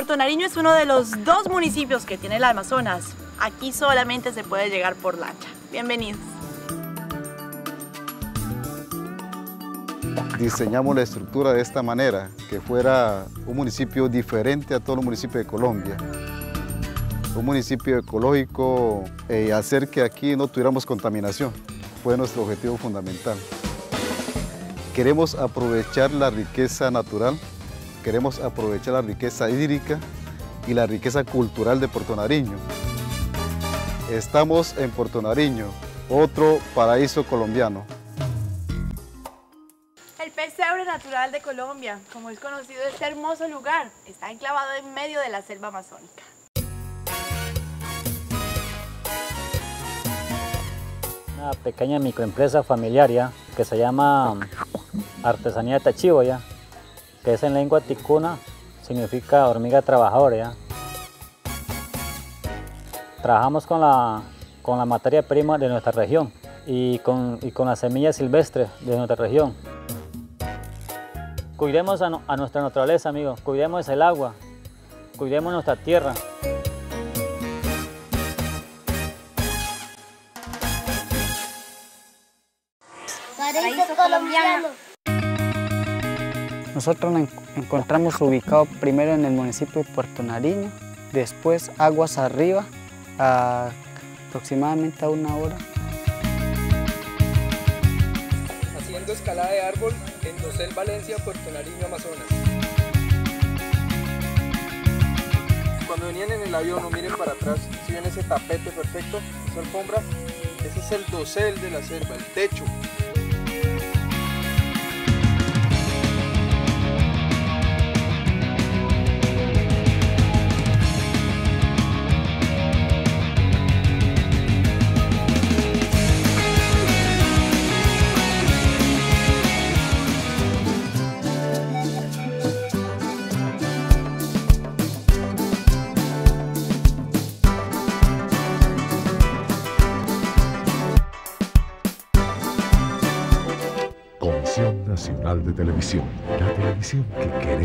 Puerto Nariño es uno de los dos municipios que tiene el Amazonas. Aquí solamente se puede llegar por lancha. Bienvenidos. Diseñamos la estructura de esta manera, que fuera un municipio diferente a todos los municipios de Colombia. Un municipio ecológico eh, hacer que aquí no tuviéramos contaminación. Fue nuestro objetivo fundamental. Queremos aprovechar la riqueza natural, queremos aprovechar la riqueza hídrica y la riqueza cultural de Puerto Nariño. Estamos en Puerto Nariño, otro paraíso colombiano. El pesebre natural de Colombia, como es conocido este hermoso lugar, está enclavado en medio de la selva amazónica. Una pequeña microempresa familiar ya, que se llama Artesanía de Tachivo ya, que es en lengua ticuna, significa hormiga trabajadora ya. Trabajamos con la, con la materia prima de nuestra región y con, y con las semillas silvestres de nuestra región. Cuidemos a, a nuestra naturaleza, amigos, cuidemos el agua, cuidemos nuestra tierra. Paraíso colombiano. Nosotros nos encontramos ubicados primero en el municipio de Puerto Nariño, después aguas arriba, aproximadamente a una hora. Haciendo escalada de árbol en Dosel, Valencia, Puerto Nariño, Amazonas. Cuando venían en el avión, no miren para atrás, si ven ese tapete perfecto, esa alfombra, ese es el dosel de la selva, el techo. Nacional de Televisión, la televisión que queremos.